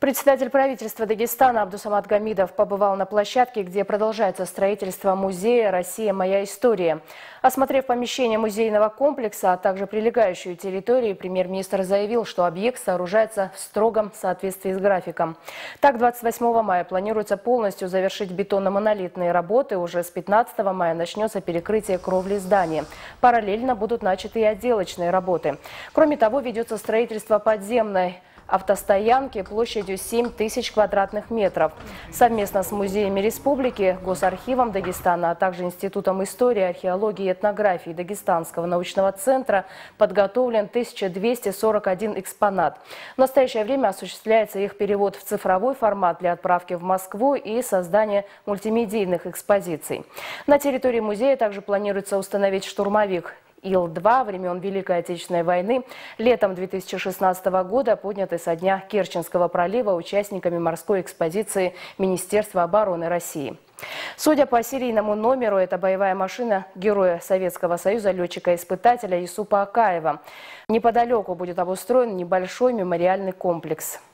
Председатель правительства Дагестана Абдусамат Гамидов побывал на площадке, где продолжается строительство музея «Россия. Моя история». Осмотрев помещение музейного комплекса, а также прилегающую территорию, премьер-министр заявил, что объект сооружается в строгом соответствии с графиком. Так, 28 мая планируется полностью завершить бетонно-монолитные работы. Уже с 15 мая начнется перекрытие кровли здания. Параллельно будут начаты и отделочные работы. Кроме того, ведется строительство подземной автостоянки площадью 7 тысяч квадратных метров. Совместно с музеями республики, Госархивом Дагестана, а также Институтом истории, археологии и этнографии Дагестанского научного центра подготовлен 1241 экспонат. В настоящее время осуществляется их перевод в цифровой формат для отправки в Москву и создания мультимедийных экспозиций. На территории музея также планируется установить штурмовик Ил-2 времен Великой Отечественной войны летом 2016 года подняты со дня Керченского пролива участниками морской экспозиции Министерства обороны России. Судя по серийному номеру, это боевая машина героя Советского Союза, летчика-испытателя Юсупа Акаева. Неподалеку будет обустроен небольшой мемориальный комплекс.